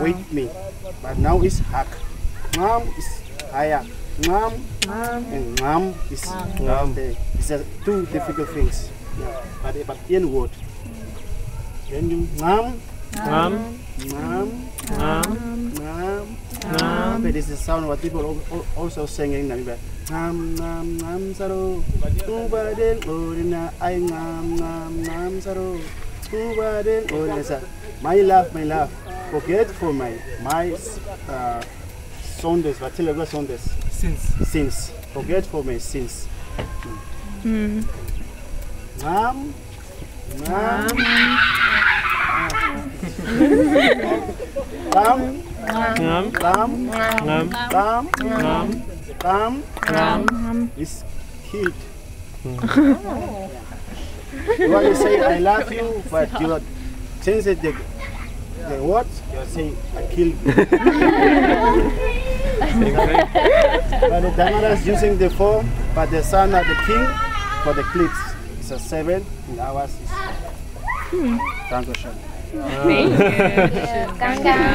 with me. But now it's hak. Ngam is higher. Ngam and ngam is down there. It's a two difficult things. Yeah. But but in word. Then you ngam, Ngam, ngam, ngam, ngam. ngam. But it's the sound what people al- al- also sing in Namibia. Ngam ngam ngam saro. Ubadel orina ay ngam ngam ngam saro. Ubadel orina sa. My love, my love. Forget for my my uh, sondes, what tell you sondes. Since. Sins. Forget for my sins. Ngam ngam. Lam Ngam, lam ngam, lam ngam, lam ngam. is killed. you want to say I love you, but you are change it the the what you are saying I killed. you. but the Damara is using the four, but the son of the king for the clicks It's a seven, and ours is. Hmm. Dankeschön. Cảm ơn